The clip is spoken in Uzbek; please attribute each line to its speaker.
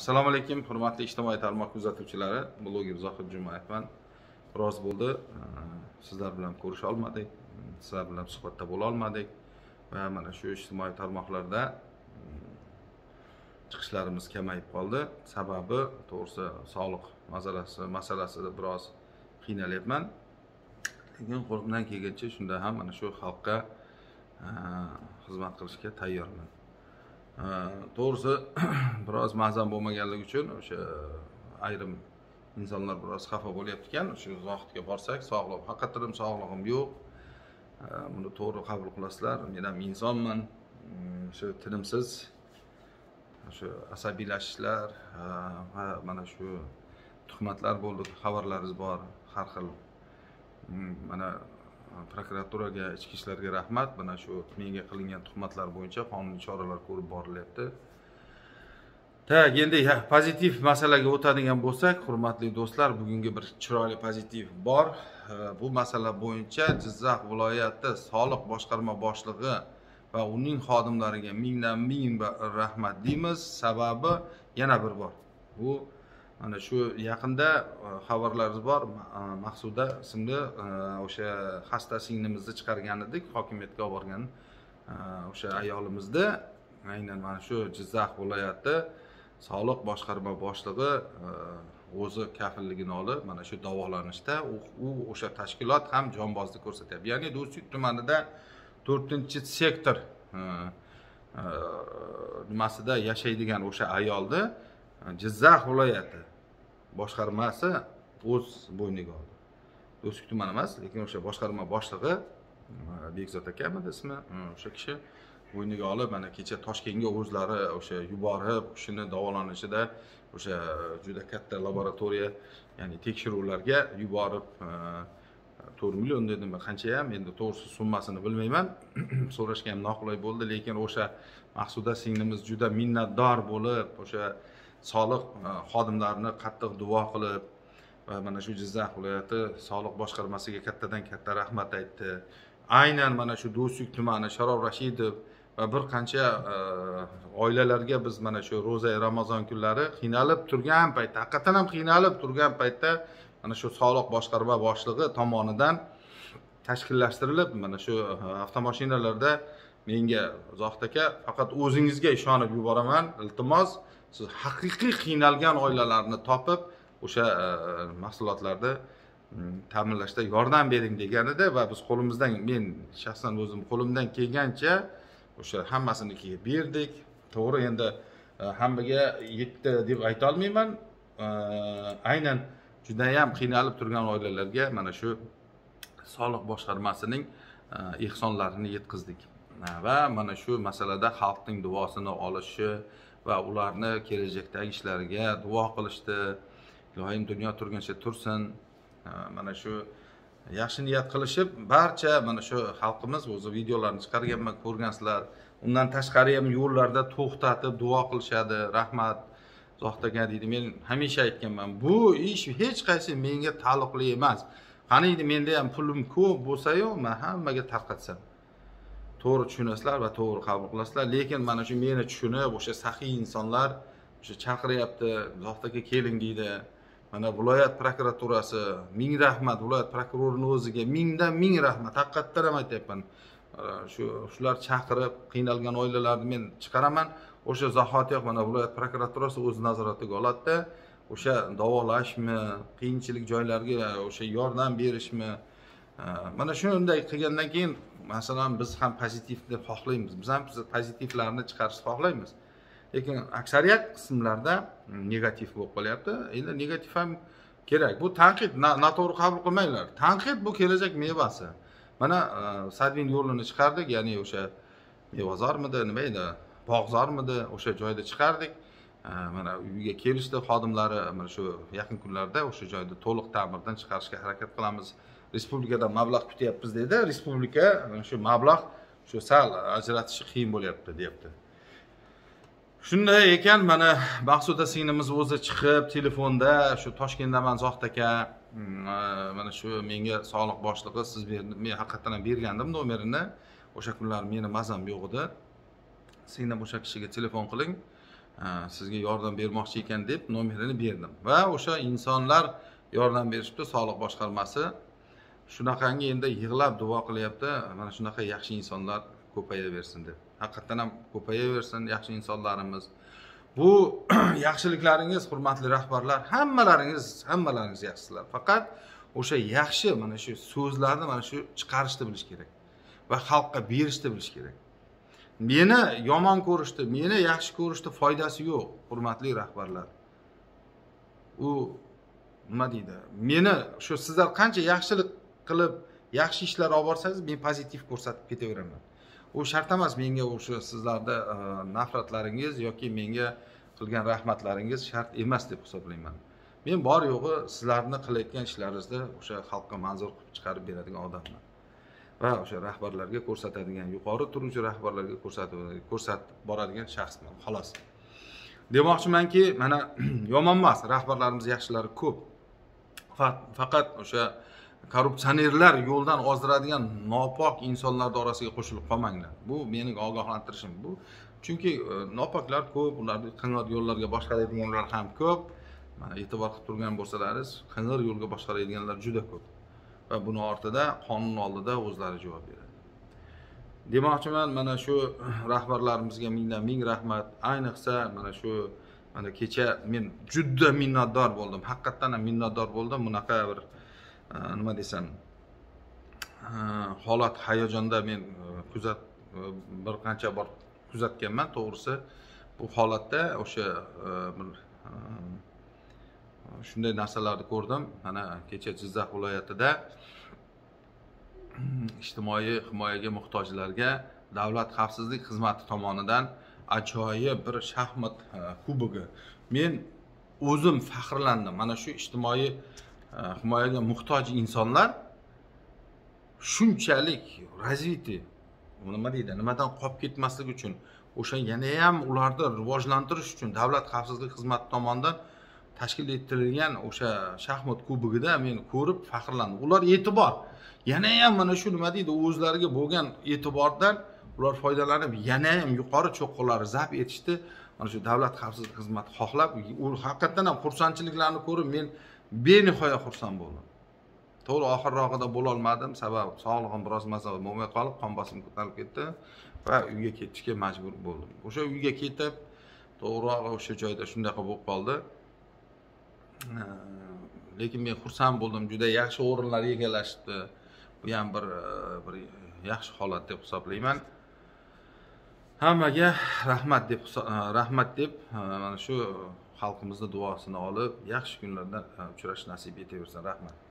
Speaker 1: assalomu alaykum hurmatli ijtimoiy tarmoq kuzatuvchilari. Bloger zohid jumayevman biroz bo'ldi. Sizlar bilan ko'risha olmadik sizlar bilan suhbatda bo'la olmadik va mana shu ijtimoiy tarmoqlarda hmm, chiqishlarimiz kamayib qoldi. Sababi to'g'risi sog'liq masalasi masalasida biroz qiynalyapman lekin qo'limdan kelgancha shunda ham mana shu xalqqa xizmat qilishga tayyorman. To'g'risi biroz mazam bo'lmaganligi uchun o'sha ayrim insonlar biroz xafa bo'lyapti ekan shu zohidga borsak sog'lig'im haqiqatdan ham sog'lig'im yo'q. Buni to'g'ri qabul qilasizlar men ham insonman. Mm, shu tinimsiz shu asabiylashishlar va mana shu tuhmatlar bo'ldi xabarlaringiz bor har xil. Mm, mana prokuraturaga ichki ishlarga rahmat. Mana shu menga qilingan tuhmatlar bo'yicha qonuniy choralar ko'rib borilyapti. Tak endi pozitiv masalaga o'tadigan bo'lsak hurmatli do'stlar bugungi bir chiroyli pozitiv bor. Bu masala bo'yicha jizzax viloyati soliq boshqarma boshlig'i va uning xodimlariga mingdan ming rahmat deymiz. Sababi yana bir bor. Bu mana shu yaqinda e, xabarlarimiz bor. E, Maqsuda ismli e, o'sha xasta singlimizni chiqargan edik hokimiyatga olib borgan o'sha ayolimizni aynan mana shu jizzax viloyati soliq boshqarma boshlig'i o'zi kafilligini olib mana shu davolanishda u o'sha tashkilot ham jonbozlik ko'rsatyapti. Ya'ni do'stlik tumanida to'rtinchi sektor nimasida yashaydigan o'sha ayolni jizzax viloyati boshqarmasi o'z bo'yniga oldi. Do'stlik tumani emas lekin o'sha boshqarma boshlig'i bekzod akamidi ismi o'sha kishi bo'yniga olib mana kecha toshkentga o'zlari o'sha yuborib u kishini davolanishida o'sha juda katta laboratoriya ya'ni tekshiruvlarga yuborib to'rt million dedimi qanchayam endi to'g'risi summasini bilmayman. So'rashga ham noqulay bo'ldi lekin o'sha maqsuda singlimiz juda minnatdor bo'lib o'sha soliq e, xodimlarini qattiq duo qilib va mana shu jizzax viloyati soliq boshqarmasiga kattadan katta rahmat aytdi. Aynan mana shu do'stlik tumani sharof rashidov va bir qancha e, oilalarga biz mana shu ro'za ramazon kunlari qiynalib turgan paytda haqiqatdan ham qiynalib turgan paytda mana shu soliq boshqarma boshlig'i tomonidan tashkillashtirilib mana shu e, avtomashinalarda menga zohid aka faqat o'zingizga ishonib yuboraman iltimos. Siz haqiqiy qiynalgan oilalarni topib o'sha e, mahsulotlarni mm, ta'minlashda yordam bering deganida va biz qo'limizdan men shaxsan o'zim qo'limdan kelgancha o'sha hammasinikiga berdik. To'g'ri endi e, hammaga yetdi deb aytolmayman olmayman. E, aynan judayam qiynalib turgan oilalarga mana shu soliq boshqarmasining ehsonlarini yetkazdik. Va mana shu masalada xalqning duosini olishi va ularni kelajakdagi ishlariga duo qilishdi. Ilohim dunyo turguncha tursin. Mana shu yaxshi niyat qilishib barcha mana shu xalqimiz o'zi videolarni chiqarganman ko'rgansizlar. Undan tashqari ham yo'llarda to'xtatib duo qilishadi. Rahmat. Zohid aka deydi men hamisha aytganman bu ish hech qaysi menga taalluqli emas. Qaniydi menda ham pulim ko'p bo'lsayu man hammaga tarqatsam. To'g'ri tushunasizlar va to'g'ri qabul qilasizlar. Lekin mana shu meni tushunib o'sha saxiy insonlar o'sha chaqiryapti zohid aka keling deydi. Mana viloyat prokuraturasi ming rahmat viloyat prokurorini o'ziga mingdan ming rahmat haqiqatdan ham aytyapman. Shu shular chaqirib qiynalgan oilalarni men chiqaraman. O'sha zahotiyoq mana viloyat prokuraturasi o'z nazoratiga oladida o'sha davolashmi qiyinchilik joylarga o'sha yordam berishmi mana shunday qilgandan keyin masalan biz ham pozitivni xohlaymiz. Biz ham pozitivlarni chiqarishni xohlaymiz. Lekin aksariyat qismlarda mm, negativ bo'lib qolyapti. Endi negativ ham kerak. Bu tanqid noto'g'ri qabul qilmanglar. Tanqid bu kelajak mevasi. Mana e, sadvin yo'lini chiqardik ya'ni o'sha mevazormidi nima edi? Bog'zormidi? O'sha joyda chiqardik. E, mana uyga kelishdi xodimlari. Mana shu yaqin kunlarda o'sha joyni to'liq ta'mirdan chiqarishga harakat qilamiz. Respublikadan mablag' kutyapmiz deydi respublika shu mablag' shu sal ajratishi qiyin bo'lyapti deyapti. Shunday ekan mana maqsuda singlimiz o'zi chiqib telefonda shu toshkentdaman zohid aka mm, mana shu menga soliq boshlig'i siz men haqiqatdan ham bergandim nomerini. O'sha kunlari meni mazam yo'q edi. Singlim o'sha kishiga telefon qiling sizga yordam bermoqchi ekan deb nomerini berdim. Va o'sha insonlar yordam berishibdi soliq boshqarmasi. Shunaqangi endi yig'lab duo qilyapti mana shunaqa yaxshi insonlar ko'payaversin deb. Haqiqatdan ham ko'payaversin yaxshi insonlarimiz. Bu yaxshiliklaringiz hurmatli rahbarlar hammalaringiz hammalaringiz yaxshisizlar faqat o'sha yaxshi mana shu so'zlarni mana shu chiqarishni bilish kerak va xalqqa berishni bilish kerak. Meni yomon ko'rishni meni yaxshi ko'rishni foydasi yo'q hurmatli rahbarlar. U nima deydi? Meni shu sizlar qancha yaxshilik qilib yaxshi ishlar olib borsangiz men pozitiv ko'rsatib ketaveraman. U shart emas menga o'sha sizlarni e, nafratlaringiz yoki menga qilgan rahmatlaringiz shart emas deb hisoblayman. Men bor yo'g'i sizlarni qilayotgan ishlaringizni o'sha xalqqa manzur qilib chiqarib beradigan odamman. Va o'sha rahbarlarga ko'rsatadigan yuqori turuvchi rahbarlarga ko'rsatib ko'rsatib boradigan shaxsman xolos. Demoqchimanki mana yomon emas rahbarlarimiz yaxshilari ko'p. Faqat o'sha korrupsionerlar yo'ldan ozdiradigan nopok insonlarni orasiga qo'shilib qolmanglar. Bu meni ogohlantirishim. Bu chunki e, nopoklar ko'p ularni qing'ir yo'llarga boshqaradiganlar ham ko'p. Mana e'tibor qilib turgan bo'lsalaringiz qing'ir yo'lga boshqaradiganlar juda ko'p. Va buni ortida qonun oldida o'zlari javob beradi. Demoqchiman mana shu rahbarlarimizga mingdan ming rahmat. Ayniqsa mana shu mana kecha men juda minnatdor bo'ldim. Haqiqatdan ham minnatdor bo'ldim. Bunaqa bir Э, nima desam э, holat hayajonda men э, kuzat e, bir qancha bor kuzatganman. To'g'risi bu holatda o'sha e, bir e, shunday narsalarni ko'rdim. Mana kecha jizzax viloyatida ijtimoiy himoyaga muhtojlarga davlat xavfsizlik xizmati tomonidan ajoyib bir shaxmat kubogi. Men o'zim faxrlandim. Mana shu ijtimoiy Э, himoyaga muhtoj insonlar shunchalik развитый. Nima deydi? Nimadan qolib ketmaslik uchun. O'sha yanayam ularni rivojlantirish uchun davlat xavfsizlik xizmati tomonidan tashkil etilgan o'sha shaxmat kubogida men ko'rib faxrlandim. Ular e'tibor. Yanayam mana shu nima deydi? O'zlariga bo'lgan e'tibordan ular foydalanib yanayam yuqori cho'qqilarni zabt etishdi mana shu davlat xavfsizlik xizmati xohlab u haqiqatdan ham xursandchiliklarni ko'rib men benihoya xursand bo'ldim. To'g'ri oxirrog'ida bo'lolmadim. Sababi sog'lig'im biroz masafa bo'lmay qolib qon bosimim ko'tarilib ketdi va uyga ketishga majbur bo'ldim. O'sha uyga ketib to'g'rirog'i o'sha joyda shunaqa bo'lib qoldi. Lekin men xursand bo'ldim. Juda yaxshi o'rinlar egallashibdi. Bu ham bir bir yaxshi holat deb hisoblayman. Hammaga rahmat deb rahmat deb mana shu xalqimizni duosini olib yaxshi kunlarda e, uchrashish nasib etaversin. Rahmat.